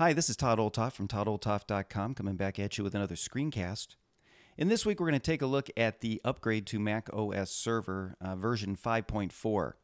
Hi, this is Todd Olthoff from ToddOlthoff.com coming back at you with another screencast. In this week, we're going to take a look at the upgrade to Mac OS Server uh, version 5.4.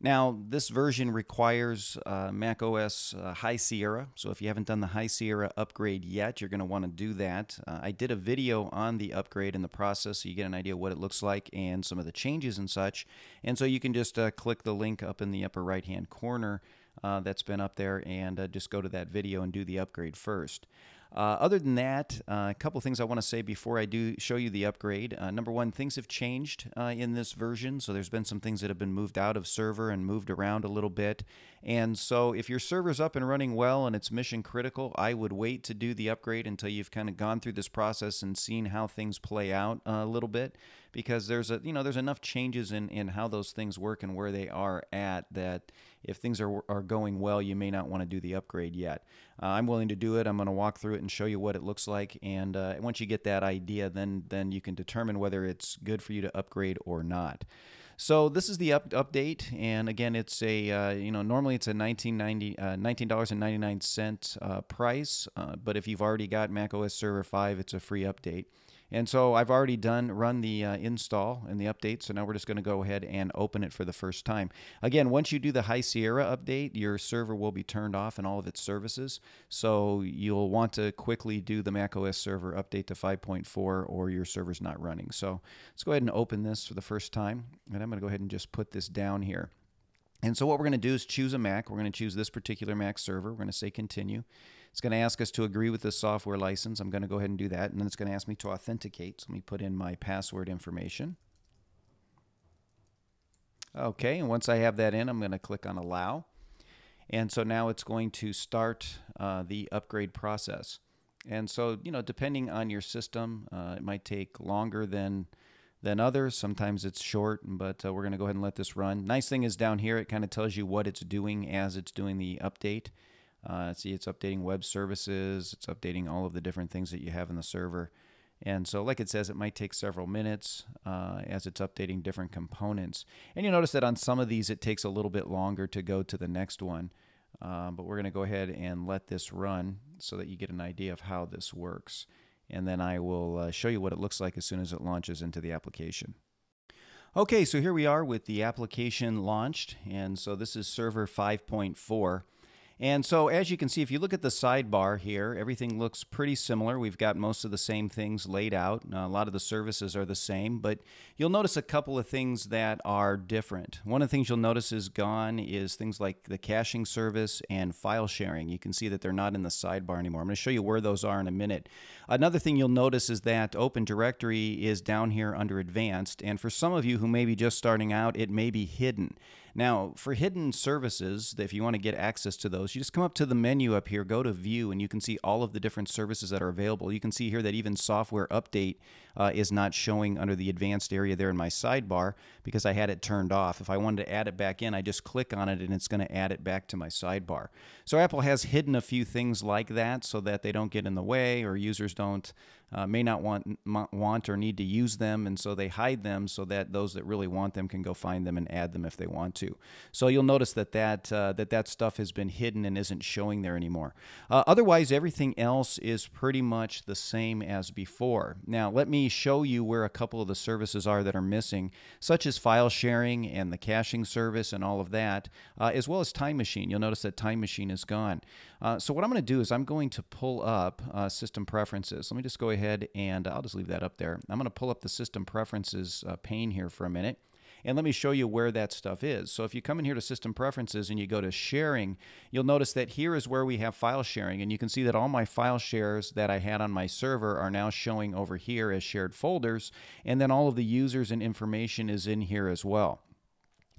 Now, this version requires uh, Mac OS uh, High Sierra, so if you haven't done the High Sierra upgrade yet, you're going to want to do that. Uh, I did a video on the upgrade and the process so you get an idea what it looks like and some of the changes and such. And so you can just uh, click the link up in the upper right hand corner uh, that's been up there and uh, just go to that video and do the upgrade first. Uh, other than that, uh, a couple things I want to say before I do show you the upgrade. Uh, number one, things have changed uh, in this version, so there's been some things that have been moved out of server and moved around a little bit. And so if your server's up and running well and it's mission critical, I would wait to do the upgrade until you've kind of gone through this process and seen how things play out a little bit because there's a you know there's enough changes in in how those things work and where they are at that if things are are going well you may not want to do the upgrade yet. Uh, i'm willing to do it. I'm going to walk through it and show you what it looks like and uh, once you get that idea then then you can determine whether it's good for you to upgrade or not. So this is the up, update, and again, it's a uh, you know normally it's a 1990 uh, $19.99 uh, price, uh, but if you've already got Mac OS Server 5, it's a free update. And so I've already done run the uh, install and the update. So now we're just going to go ahead and open it for the first time. Again, once you do the High Sierra update, your server will be turned off and all of its services. So you'll want to quickly do the macOS server update to 5.4 or your server's not running. So let's go ahead and open this for the first time. And I'm going to go ahead and just put this down here. And so what we're going to do is choose a Mac. We're going to choose this particular Mac server. We're going to say continue. It's going to ask us to agree with the software license. I'm going to go ahead and do that. And then it's going to ask me to authenticate. So let me put in my password information. Okay, and once I have that in, I'm going to click on Allow. And so now it's going to start uh, the upgrade process. And so, you know, depending on your system, uh, it might take longer than than others. Sometimes it's short, but uh, we're going to go ahead and let this run. Nice thing is down here, it kind of tells you what it's doing as it's doing the update. Uh, see, it's updating web services, it's updating all of the different things that you have in the server. And so, like it says, it might take several minutes uh, as it's updating different components. And you'll notice that on some of these, it takes a little bit longer to go to the next one. Uh, but we're going to go ahead and let this run so that you get an idea of how this works. And then I will uh, show you what it looks like as soon as it launches into the application. Okay, so here we are with the application launched. And so this is server 5.4. And so as you can see, if you look at the sidebar here, everything looks pretty similar. We've got most of the same things laid out. Uh, a lot of the services are the same, but you'll notice a couple of things that are different. One of the things you'll notice is gone is things like the caching service and file sharing. You can see that they're not in the sidebar anymore. I'm going to show you where those are in a minute. Another thing you'll notice is that Open Directory is down here under Advanced, and for some of you who may be just starting out, it may be hidden. Now, for hidden services, if you want to get access to those, you just come up to the menu up here, go to View, and you can see all of the different services that are available. You can see here that even Software Update uh, is not showing under the Advanced area there in my sidebar because I had it turned off. If I wanted to add it back in, I just click on it and it's going to add it back to my sidebar. So Apple has hidden a few things like that so that they don't get in the way or users don't uh, may not want want or need to use them, and so they hide them so that those that really want them can go find them and add them if they want to. So you'll notice that that uh, that that stuff has been hidden and isn't showing there anymore. Uh, otherwise, everything else is pretty much the same as before. Now, let me show you where a couple of the services are that are missing, such as file sharing and the caching service and all of that, uh, as well as Time Machine. You'll notice that Time Machine is gone. Uh, so what I'm going to do is I'm going to pull up uh, System Preferences. Let me just go ahead and I'll just leave that up there. I'm going to pull up the System Preferences uh, pane here for a minute. And let me show you where that stuff is. So if you come in here to System Preferences and you go to Sharing, you'll notice that here is where we have file sharing. And you can see that all my file shares that I had on my server are now showing over here as shared folders. And then all of the users and information is in here as well.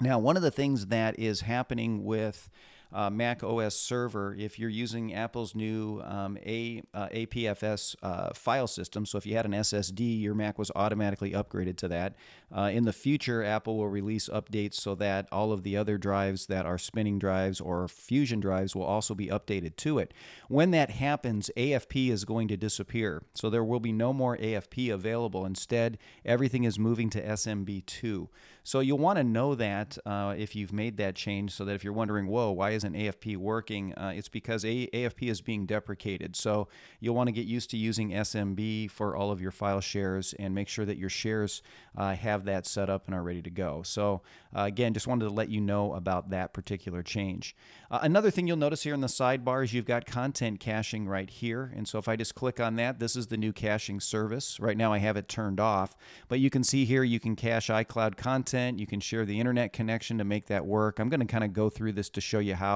Now, one of the things that is happening with uh, Mac OS server if you're using Apple's new um, A, uh, APFS uh, file system. So if you had an SSD, your Mac was automatically upgraded to that. Uh, in the future, Apple will release updates so that all of the other drives that are spinning drives or fusion drives will also be updated to it. When that happens, AFP is going to disappear. So there will be no more AFP available. Instead, everything is moving to SMB2. So you'll want to know that uh, if you've made that change so that if you're wondering, whoa, why is isn't AFP working, uh, it's because A- AFP is being deprecated. So you'll want to get used to using SMB for all of your file shares and make sure that your shares uh, have that set up and are ready to go. So uh, again, just wanted to let you know about that particular change. Uh, another thing you'll notice here in the sidebar is you've got content caching right here. And so if I just click on that, this is the new caching service. Right now I have it turned off, but you can see here you can cache iCloud content, you can share the internet connection to make that work. I'm going to kind of go through this to show you how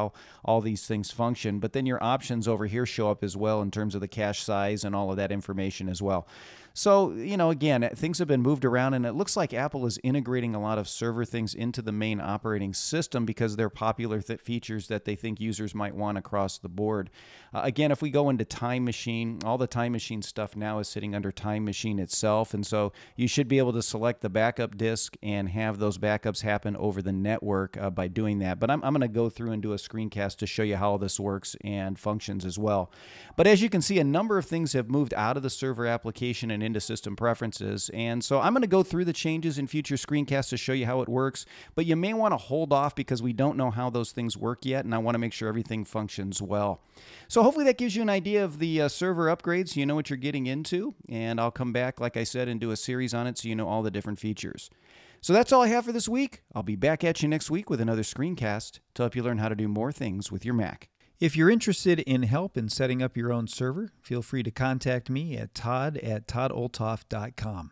all these things function, but then your options over here show up as well in terms of the cache size and all of that information as well. So, you know, again, things have been moved around, and it looks like Apple is integrating a lot of server things into the main operating system because they're popular th- features that they think users might want across the board. Uh, again, if we go into Time Machine, all the Time Machine stuff now is sitting under Time Machine itself, and so you should be able to select the backup disk and have those backups happen over the network uh, by doing that. But I'm, I'm going to go through and do a screencast to show you how this works and functions as well. But as you can see, a number of things have moved out of the server application and into system preferences. And so I'm going to go through the changes in future screencasts to show you how it works, but you may want to hold off because we don't know how those things work yet, and I want to make sure everything functions well. So hopefully that gives you an idea of the uh, server upgrades. You know what you're getting into, and I'll come back, like I said, and do a series on it so you know all the different features. So that's all I have for this week. I'll be back at you next week with another screencast to help you learn how to do more things with your Mac. If you're interested in help in setting up your own server, feel free to contact me at todd at toddolthoff.com.